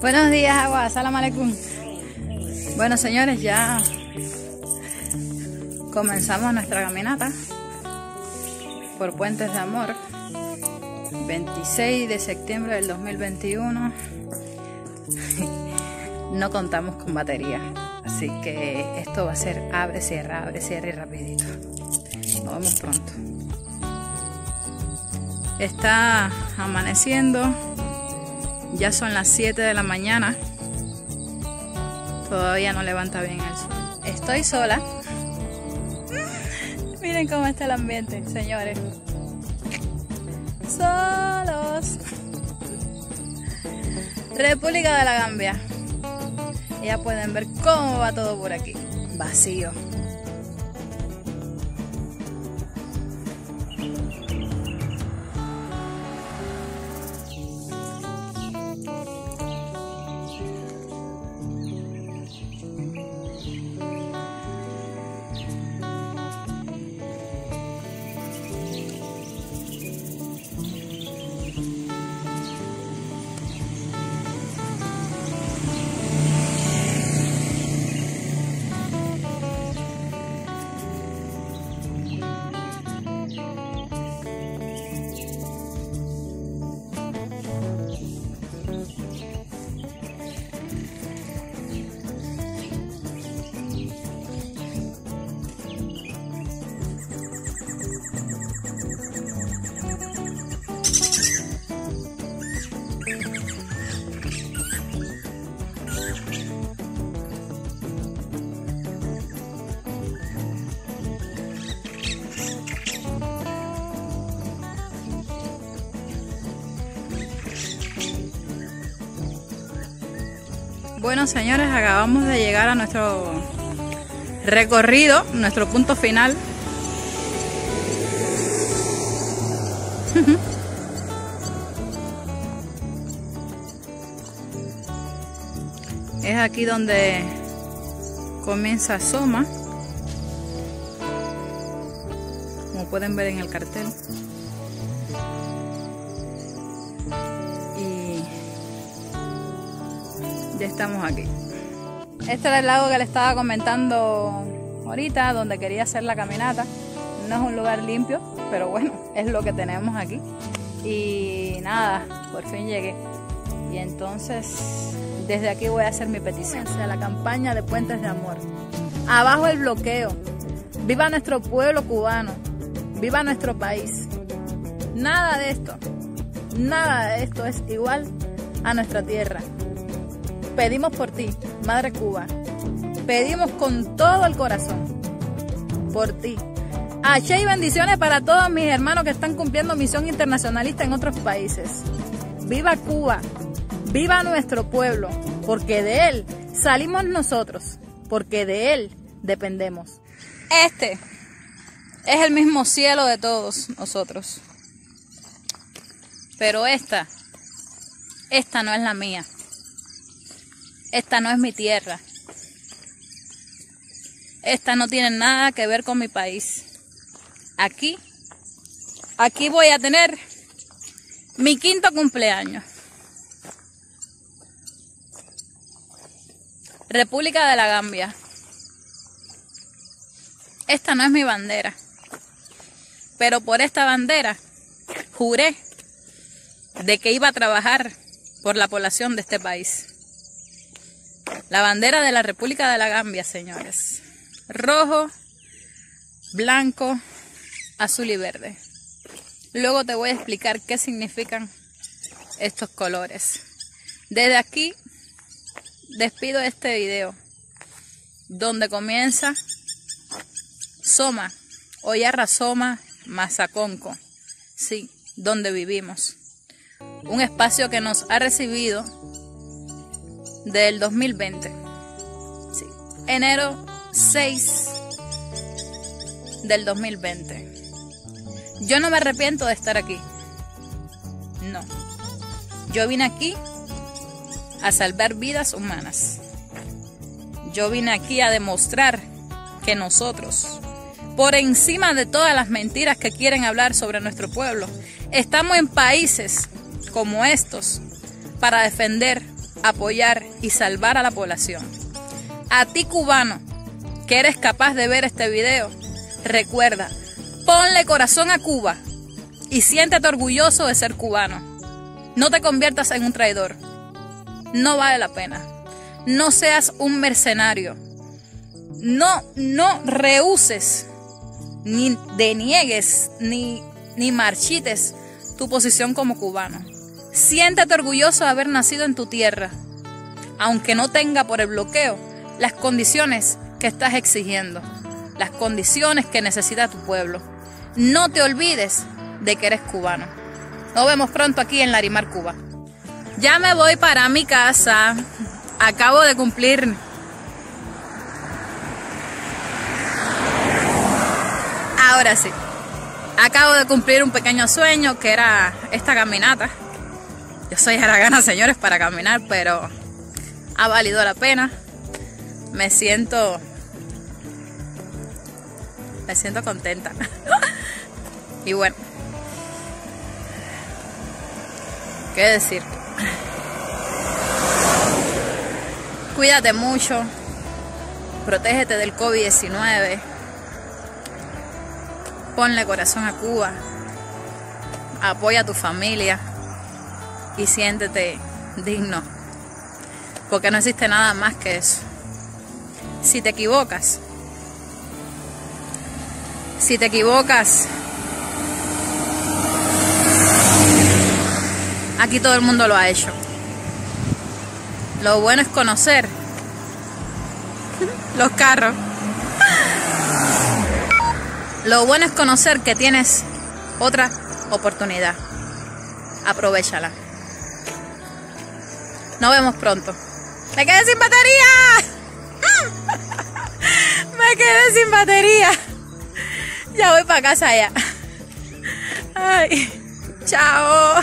Buenos días, agua. Salam aleikum. Bueno, señores, ya comenzamos nuestra caminata por Puentes de Amor. 26 de septiembre del 2021. No contamos con batería, así que esto va a ser abre, cierra, abre, cierra y rapidito. Nos vemos pronto. Está amaneciendo. Ya son las 7 de la mañana. Todavía no levanta bien el sol. Estoy sola. Miren cómo está el ambiente, señores. Solos. República de la Gambia. Ya pueden ver cómo va todo por aquí. Vacío. Bueno, señores, acabamos de llegar a nuestro recorrido, nuestro punto final. es aquí donde comienza Soma, como pueden ver en el cartel. Ya estamos aquí. Este era el lago que le estaba comentando ahorita, donde quería hacer la caminata. No es un lugar limpio, pero bueno, es lo que tenemos aquí. Y nada, por fin llegué. Y entonces, desde aquí voy a hacer mi petición. A la campaña de Puentes de Amor. Abajo el bloqueo. Viva nuestro pueblo cubano. Viva nuestro país. Nada de esto. Nada de esto es igual a nuestra tierra. Pedimos por ti, Madre Cuba. Pedimos con todo el corazón por ti. H y bendiciones para todos mis hermanos que están cumpliendo misión internacionalista en otros países. Viva Cuba, viva nuestro pueblo, porque de él salimos nosotros, porque de él dependemos. Este es el mismo cielo de todos nosotros. Pero esta, esta no es la mía. Esta no es mi tierra. Esta no tiene nada que ver con mi país. Aquí, aquí voy a tener mi quinto cumpleaños. República de la Gambia. Esta no es mi bandera. Pero por esta bandera juré de que iba a trabajar por la población de este país. La bandera de la República de la Gambia, señores. Rojo, blanco, azul y verde. Luego te voy a explicar qué significan estos colores. Desde aquí despido este video donde comienza Soma, Oyarra Soma, Mazaconco, sí, donde vivimos. Un espacio que nos ha recibido del 2020. Sí. Enero 6 del 2020. Yo no me arrepiento de estar aquí. No. Yo vine aquí a salvar vidas humanas. Yo vine aquí a demostrar que nosotros, por encima de todas las mentiras que quieren hablar sobre nuestro pueblo, estamos en países como estos para defender, apoyar y salvar a la población. A ti cubano, que eres capaz de ver este video, recuerda, ponle corazón a Cuba y siéntete orgulloso de ser cubano. No te conviertas en un traidor. No vale la pena. No seas un mercenario. No, no rehuses, ni deniegues, ni, ni marchites tu posición como cubano. Siéntate orgulloso de haber nacido en tu tierra, aunque no tenga por el bloqueo las condiciones que estás exigiendo, las condiciones que necesita tu pueblo. No te olvides de que eres cubano. Nos vemos pronto aquí en Larimar, Cuba. Ya me voy para mi casa. Acabo de cumplir Ahora sí. Acabo de cumplir un pequeño sueño que era esta caminata. Yo soy aragana, señores, para caminar, pero ha valido la pena. Me siento. Me siento contenta. y bueno. ¿Qué decir? Cuídate mucho. Protégete del COVID-19 Ponle corazón a Cuba. Apoya a tu familia y siéntete digno. Porque no existe nada más que eso. Si te equivocas, si te equivocas, aquí todo el mundo lo ha hecho. Lo bueno es conocer los carros. Lo bueno es conocer que tienes otra oportunidad. Aprovechala. Nos vemos pronto. ¡Me quedé sin batería! Me quedé sin batería. Ya voy para casa ya. Ay, chao.